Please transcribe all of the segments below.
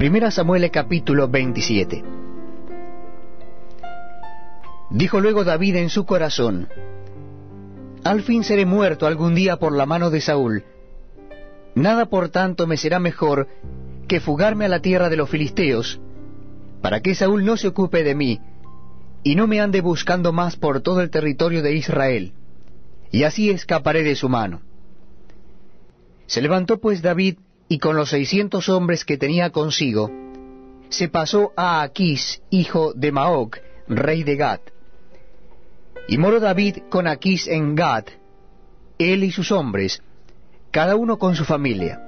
Primera Samuel capítulo 27. Dijo luego David en su corazón, Al fin seré muerto algún día por la mano de Saúl. Nada por tanto me será mejor que fugarme a la tierra de los filisteos, para que Saúl no se ocupe de mí, y no me ande buscando más por todo el territorio de Israel, y así escaparé de su mano. Se levantó pues David y con los seiscientos hombres que tenía consigo, se pasó a Aquís, hijo de Maoc, rey de Gad. Y moró David con Aquís en Gad, él y sus hombres, cada uno con su familia.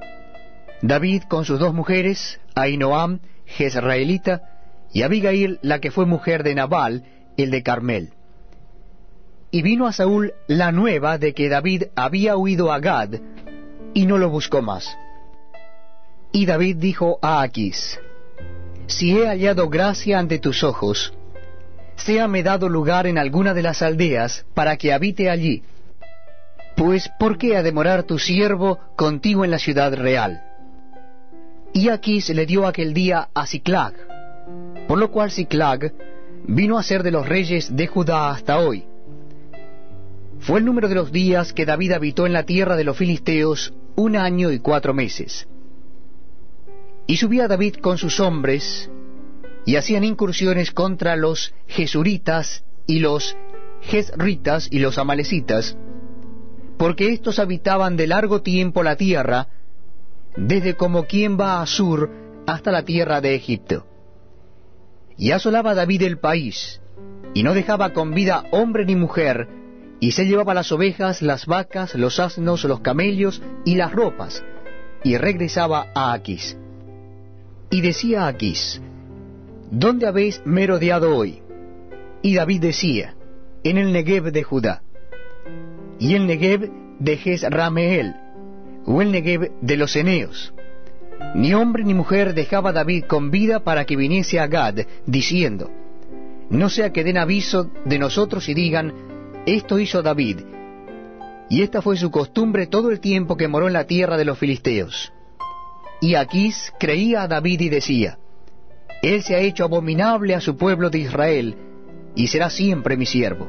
David con sus dos mujeres, Ainoam, Jezraelita, y Abigail, la que fue mujer de Nabal, el de Carmel. Y vino a Saúl la nueva de que David había huido a Gad, y no lo buscó más. Y David dijo a Aquís, Si he hallado gracia ante tus ojos, séame dado lugar en alguna de las aldeas para que habite allí. Pues, ¿por qué ha de morar tu siervo contigo en la ciudad real? Y Aquís le dio aquel día a Ciclag, por lo cual Ciclag vino a ser de los reyes de Judá hasta hoy. Fue el número de los días que David habitó en la tierra de los filisteos un año y cuatro meses. Y subía David con sus hombres, y hacían incursiones contra los jesuritas y los jezritas y los amalecitas, porque éstos habitaban de largo tiempo la tierra, desde como quien va a Sur hasta la tierra de Egipto. Y asolaba David el país, y no dejaba con vida hombre ni mujer, y se llevaba las ovejas, las vacas, los asnos, los camellos y las ropas, y regresaba a Aquis. Y decía Aquís, ¿Dónde habéis merodeado hoy? Y David decía, en el Negev de Judá. Y el Negev de Jezrameel, o el Negev de los Eneos. Ni hombre ni mujer dejaba David con vida para que viniese a Gad, diciendo, no sea que den aviso de nosotros y digan, esto hizo David. Y esta fue su costumbre todo el tiempo que moró en la tierra de los filisteos. Y Aquís creía a David y decía, Él se ha hecho abominable a su pueblo de Israel, y será siempre mi siervo.